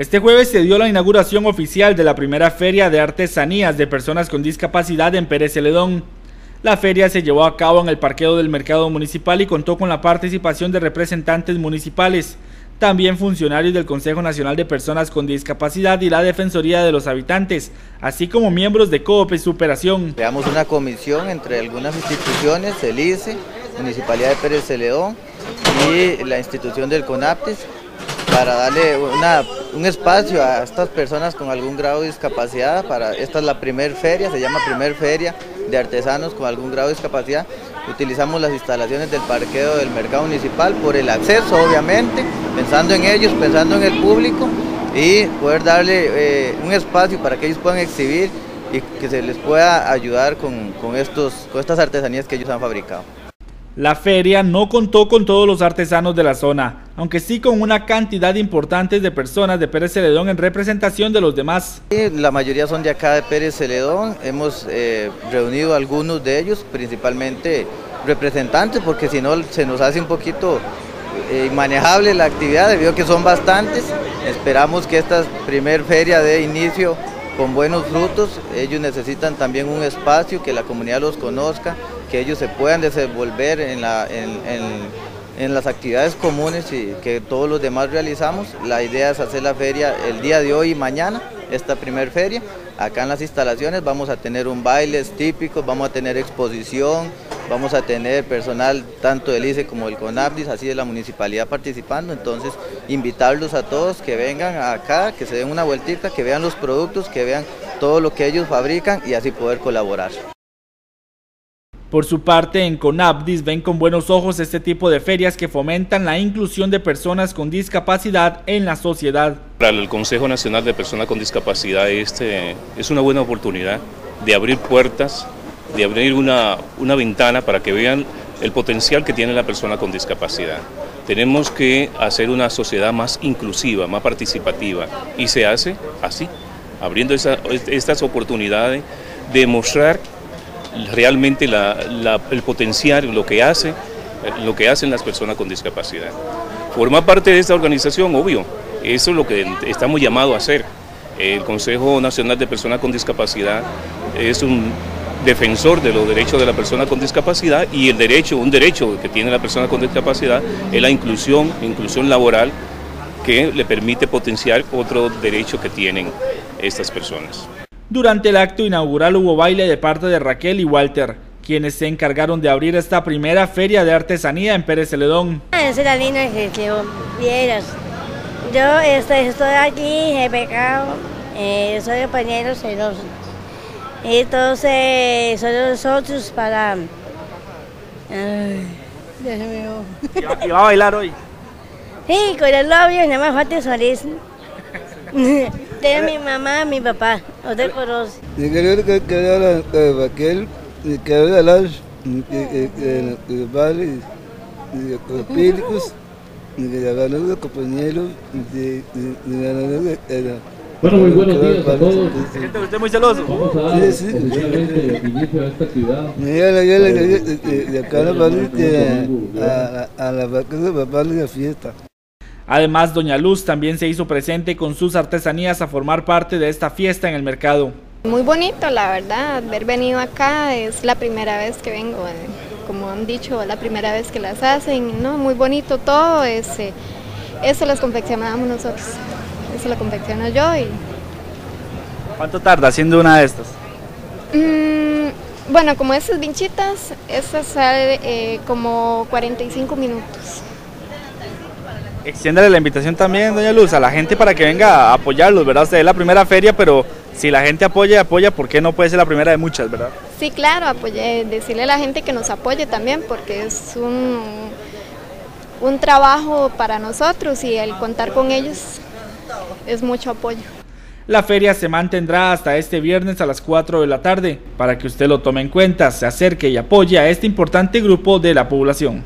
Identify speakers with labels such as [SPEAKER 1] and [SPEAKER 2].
[SPEAKER 1] Este jueves se dio la inauguración oficial de la primera feria de artesanías de personas con discapacidad en Pérez Celedón. La feria se llevó a cabo en el parqueo del mercado municipal y contó con la participación de representantes municipales, también funcionarios del Consejo Nacional de Personas con Discapacidad y la Defensoría de los Habitantes, así como miembros de COOP y Superación.
[SPEAKER 2] Creamos una comisión entre algunas instituciones, el ICE, Municipalidad de Pérez Celedón y la institución del CONAPTES, para darle un espacio a estas personas con algún grado de discapacidad. Para, esta es la primer feria, se llama primer feria de artesanos con algún grado de discapacidad. Utilizamos las instalaciones del parqueo del mercado municipal por el acceso, obviamente, pensando en ellos, pensando en el público y poder darle eh, un espacio para que ellos puedan exhibir y que se les pueda ayudar con, estos, con estas artesanías que ellos han fabricado.
[SPEAKER 1] La feria no contó con todos los artesanos de la zona, aunque sí con una cantidad importante de personas de Pérez Celedón en representación de los demás.
[SPEAKER 2] La mayoría son de acá de Pérez Celedón, hemos eh, reunido algunos de ellos, principalmente representantes, porque si no se nos hace un poquito eh, inmanejable la actividad, debido a que son bastantes. Esperamos que esta primer feria de inicio con buenos frutos, ellos necesitan también un espacio, que la comunidad los conozca, que ellos se puedan desenvolver en, la, en, las actividades comunes y que todos los demás realizamos. La idea es hacer la feria el día de hoy y mañana, esta primer feria. Acá en las instalaciones vamos a tener un baile típico, vamos a tener exposición, vamos a tener personal tanto del ICE como del CONAPDIS, así de la municipalidad participando. Entonces, invitarlos a todos que vengan acá, que se den una vueltita, que vean los productos, que vean todo lo que ellos fabrican y así poder colaborar.
[SPEAKER 1] Por su parte, en CONAPDIS ven con buenos ojos este tipo de ferias que fomentan la inclusión de personas con discapacidad en la sociedad.
[SPEAKER 3] Para el Consejo Nacional de Personas con Discapacidad este es una buena oportunidad de abrir puertas, de abrir una, una ventana para que vean el potencial que tiene la persona con discapacidad. Tenemos que hacer una sociedad más inclusiva, más participativa y se hace así, abriendo estas oportunidades de mostrar realmente el potencial, lo que hace, lo que hacen las personas con discapacidad. Formar parte de esta organización, obvio, eso es lo que estamos llamados a hacer. El Consejo Nacional de Personas con Discapacidad es un defensor de los derechos de la persona con discapacidad y el derecho, un derecho que tiene la persona con discapacidad es la inclusión, inclusión laboral que le permite potenciar otro derecho que tienen estas personas.
[SPEAKER 1] Durante el acto inaugural hubo baile de parte de Raquel y Walter, quienes se encargaron de abrir esta primera feria de artesanía en Pérez Celedón.
[SPEAKER 4] Es la linda que, vieras. Yo estoy, estoy aquí, he pecado, eh, soy compañero celoso. Entonces, son nosotros para... Ay, Dios mío.
[SPEAKER 1] ¿Y va a bailar hoy?
[SPEAKER 4] Sí, con el novio, nada más falta sonrisa. De mi mamá, mi papá, usted conoce. Yo creo que
[SPEAKER 5] queda Raquel, que habla las vale, los pílicos, que los compañeros, de
[SPEAKER 6] bueno, muy buenos días a todos.
[SPEAKER 1] ¿Se siente usted muy celoso?
[SPEAKER 6] Vamos a dar sí, sí. inicio a esta actividad.
[SPEAKER 5] Mira, la de acá a la vaca de papá de la fiesta.
[SPEAKER 1] Además, Doña Luz también se hizo presente con sus artesanías a formar parte de esta fiesta en el mercado.
[SPEAKER 7] Muy bonito, la verdad, haber venido acá es la primera vez que vengo, eh, como han dicho, la primera vez que las hacen, ¿no? Muy bonito todo, ese, eso las confeccionamos nosotros, eso lo confecciono yo. Y...
[SPEAKER 1] ¿Cuánto tarda haciendo una de estas?
[SPEAKER 7] Mm, bueno, como esas vinchitas, esas sale eh, como 45 minutos.
[SPEAKER 1] Extiéndale la invitación también, doña Luz, a la gente para que venga a apoyarlos, ¿verdad? Usted es la primera feria, pero si la gente apoya, apoya, ¿por qué no puede ser la primera de muchas, verdad?
[SPEAKER 7] Sí, claro, apoye, decirle a la gente que nos apoye también, porque es un, un trabajo para nosotros y el contar con ellos es mucho apoyo.
[SPEAKER 1] La feria se mantendrá hasta este viernes a las 4 de la tarde, para que usted lo tome en cuenta, se acerque y apoye a este importante grupo de la población.